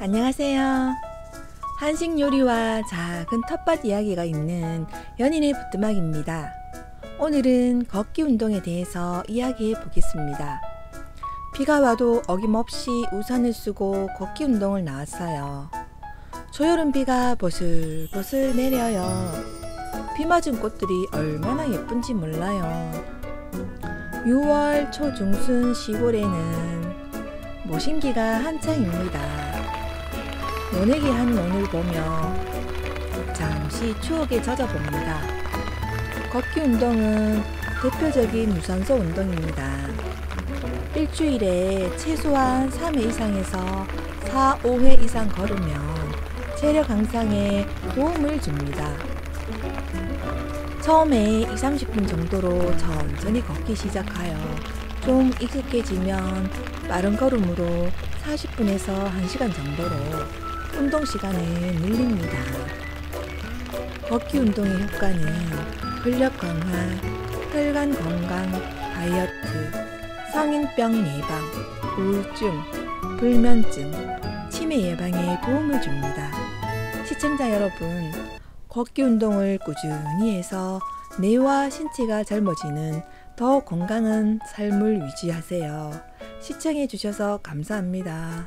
안녕하세요. 한식 요리와 작은 텃밭 이야기가 있는 연인의 부뚜막입니다. 오늘은 걷기 운동에 대해서 이야기해 보겠습니다. 비가 와도 어김없이 우산을 쓰고 걷기 운동을 나왔어요. 초여름 비가 보슬보슬 내려요. 비 맞은 꽃들이 얼마나 예쁜지 몰라요. 6월 초중순 시골에는 모신기가 한창입니다. 모내기 한 논을 보며 잠시 추억에 젖어봅니다. 걷기 운동은 대표적인 유산소 운동입니다. 일주일에 최소한 3회 이상에서 4, 5회 이상 걸으면 체력 향상에 도움을 줍니다. 처음에 2, 30분 정도로 천천히 걷기 시작하여 좀 익숙해지면 빠른 걸음으로 40분에서 1시간 정도로 운동 시간을 늘립니다. 걷기 운동의 효과는 근력 강화, 혈관 건강, 다이어트, 성인병 예방, 우울증, 불면증, 치매 예방에 도움을 줍니다. 시청자 여러분, 걷기 운동을 꾸준히 해서 뇌와 신체가 젊어지는 더 건강한 삶을 유지하세요. 시청해 주셔서 감사합니다.